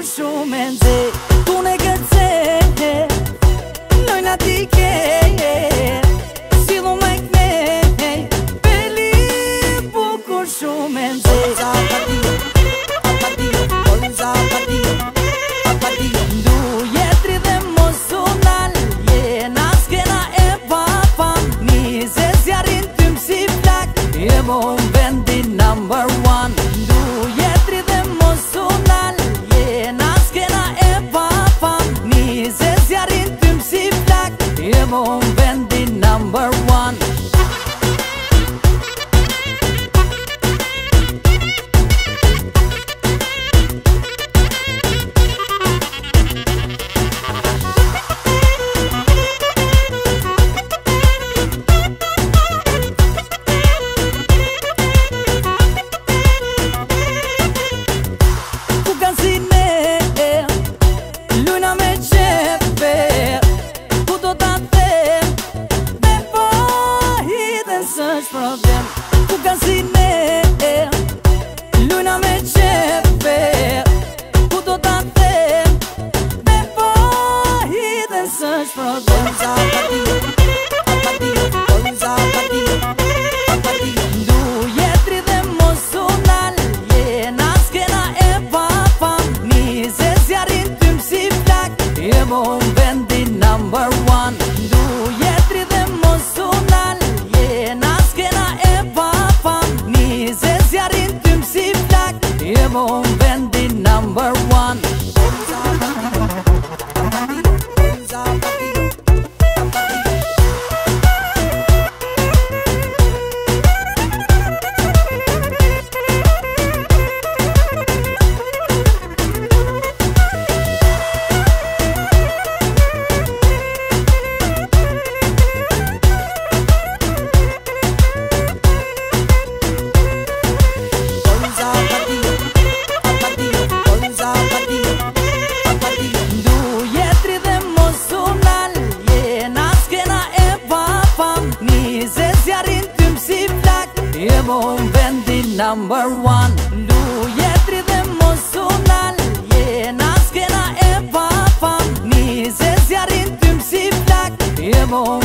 Bukur shume në zej, tune këtë zej, nëjnë ati kej Si lume kënej, peli e bukur shume në zej Ndu jetri dhe mosu nal, jena s'kena e vapa Një zezjarin të më si flak e më search for them Ku kan si me Luna me qepe Ku do të atë Before he then search for them Za patio, a patio Ollin za patio, a patio Ndu jetri dhe mosunal Je na skena e pa fam Mi se zjarin si flak Je mo vendi number one Ndu jetri dhe mosunal amor. bojmë vendin number one Luje tri dhe mosunal Jena skena e papam Nizes jarin tym si plak Je